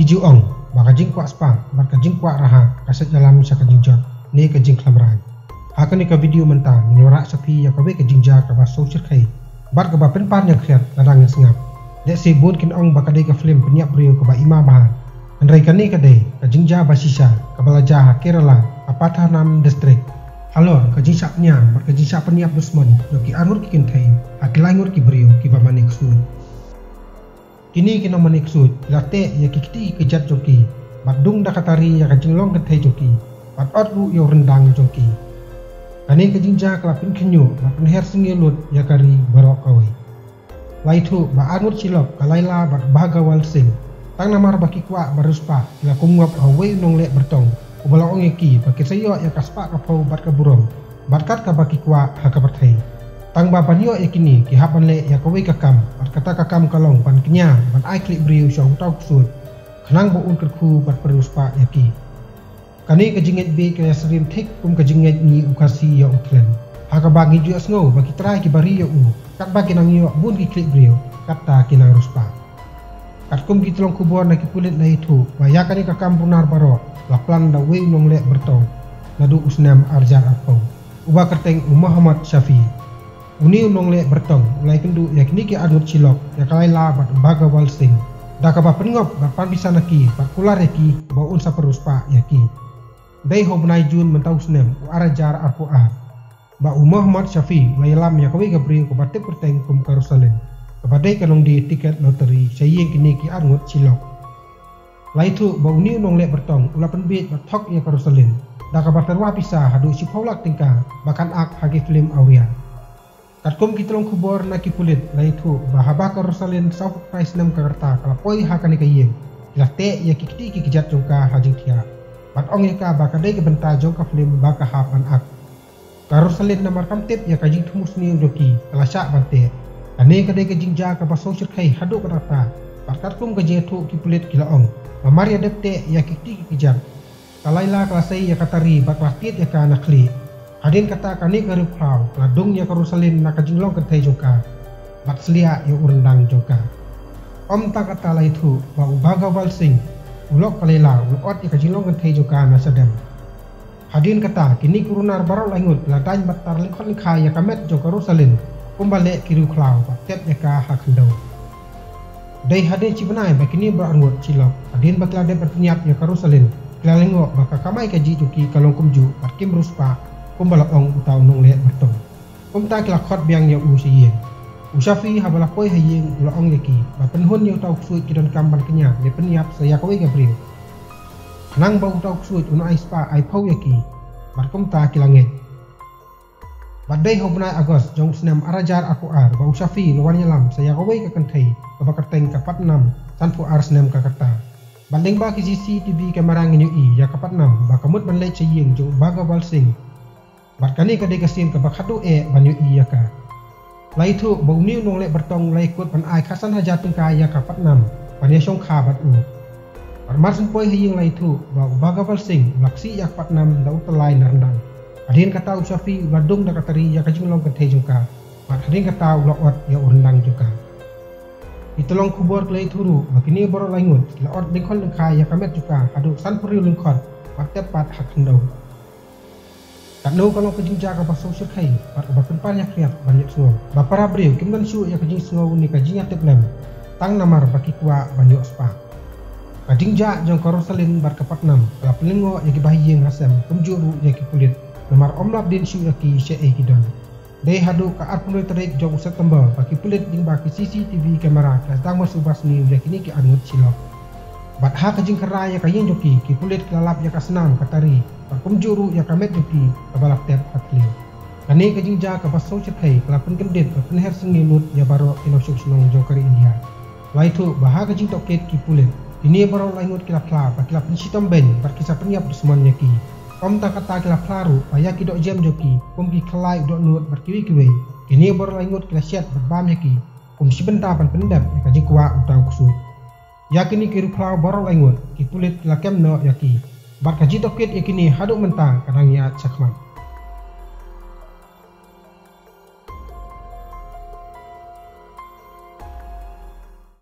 Kiju ong, baka jing kwa spa, baka jing kwa raha, kaset dalam sa kajing jot, ni kajing klamran. Haka ni ka video mentang, ni ora sapi ya kawe kajing ja ka ba social kai. Bar ka ba pen par nya khiat, ladang sengap. Dek si bun kin ong baka dei ka film penyak brio ka ba ima bahan. Andrai ka ni ka dei, kajing ja ba sisa, ka bala ja Kerala, apatha nam district. Halo, kajing sak nya, bar kajing sak penyak dusman, yo ki arur ki kin thai, akilangur ki brio ki. Kini kina maniksud, late ya kikti kejat joki, badung da katari ya kajing long ketai joki, bad ot ya rendang joki. Kani kajing ja kelapin kenyu, lapin her singilut ya kari barok kawai. Laitu ba angut cilok kalaila bad baga wal sing, tang namar baki kwa baruspa, kila kumwap away nong lek bertong, kubala ong yaki, baki sayo ya kaspa kapau bad kaburong, badkat ka baki kwa haka bertai. Tang ba panyo yakini ki hapan le ya kawai kakam, bat kata kakam kalong pan kenya, ban ai klik briu syong tau kusut. Kenang bo un kerku bat perus pa yaki. Kani kajinget be kaya serim tik kum kajinget ni ukasi ya utlen. Haka bagi ju asngo bagi trai ki bari ya u. Kat bagi nang yo bun ki klik briu, kata kinang ruspa. Kat kum ki tulong kubur na ki kulit na itu, ya kani kakam punar baro, laplan da wei nong lek bertong. Nadu usnam arjar apau. Ubah kerteng Muhammad Syafi'i uni unong le bertong ulai kendu ya kini ki cilok ya kalai la bat baga wal sing. Da ka ba pengop ba bisa naki ba kular ya ki ba un sa perus pa ya ki. Dai ho bunai jun mentau snem u arajar arpu a ba u Muhammad Syafi lai lam ya kawi gabri ko batte perteng kum karusalem. Ba dai kanong di tiket loteri sayeng kini ki adut cilok. Lai tu ba uni unong le bertong ula penbit ba thok ya karusalem. Da ka ba terwa bisa hadu si paulak tingka bahkan ak hagi film auria Katkom kitlong kubor na kipulit na itu. Bahaba ka rosalin sa price nam kagarta kalapoy ha kani kayeng ilate ya kikti kikijat jong ka hajing tia. Bat ong ya ka baka day benta jong ka film baka hapan ak. Ka rosalin na markam tip ya kajing tumus ni joki kalasya bante. Ane ka day kajing ja ka baso sir kai hadu karata bat kum ka jetu kipulit kila ong. Mamari adepte ya kikti kikijat kalaila kalasay ya katari bat waktit ya ka nakli Hadin kata kani kari plau, ladung ya karusalin na kajinglong kentai joka, batslia ya urendang joka. Om tak kata la itu, ubaga wal sing, ulok kalela, ulok ya kajinglong kentai joka na sedem. Hadin kata kini kurunar baru langut, ladang batar lingkot lingka ya kamet joka karusalin, kumbale kiri plau, batet ya ka hakendau. Dai hadin cibenai bakini berangut cilok, hadin batlade berniat ya karusalin, kelalingok baka kamai kaji juki kalong kumju, barkim ruspa, kum bala ong utaw nong le matong kum ta kla khot biang ya u si yen u shafi ha bala koi ha yen ula ong yaki ba penhun ya utaw ksui kidon kamban kenya le peniap saya kawai gabriel. Nang ba utaw ksui uno ai spa ai pau yaki bar kum ta kilanget Badai ho bunai Agos jong senam arajar aku ar ba usafi lawan nyalam saya kawai ka kantai ka bakarteng ka patnam tanpu ar senam ka kata Banding ba ki CCTV kamera nginyo i ya kapat nam ba kamut ban lay chayeng jong baga Barkani ka degasin ka bakhatu e banyu iya ka. Lai thu bau niu nong le bertong lai kut pan ai khasan ha jatun ka ya ka patnam pan ya shong kha bat u. Parmar sun poi hiying lai thu ba bagaval sing laksi ya patnam dau telai narandang. Adin kata usafi ladung da katari ya kajing long ka thejung ka. Pat hadin kata ulok ya urandang juga. Itolong kubur klay turu makini boro langut la ot lingkon lingka ya kamet juga hadu san puri lingkon pat pat hak hendau. Tak no kalau kejing jaga pasal sir kai, par ba pen ya kriat banyak suo. Ba para breu kim dan su ya kejing suo ni kejing ya teplem. Tang namar baki kuwa banyak spa. Kajing ja jong korosalin bar kapat nam, la pelingo ya ki bahiyeng hasem, kumjuru ya ki kulit. Namar omlap din su ya ki she e kidon. Dei hadu ka arpunoi terik jong setembal baki kulit ding baki CCTV kamera kelas dang masubas ni ya kini ki anut silok. Bat ha kajing keraya kayen joki ki kulit kelalap ya kasenam katari Pakum juru ya kamet joki kabalak tep atli. Kani kajing ja ka paso chitai kelapun kendet ka penher sengi lut ya baro inosuk sunong jokari India. Laitu baha kajing toket ki pulet. Ini baro laingut kila pla pa kila pensitom ben peniap dusuman ki. Om tak kata kila plaru paya ki dok jam joki kum ki kelai dok nut bar kiwi. Ini baro laingut kila siat berbam ki. Kum si pendam ya kajing kuwa utau kusut. yakini kiru plau baro laingun ki kulit lakem no yaki bar kaji tokit yakini haduk mentang kadang ya cakman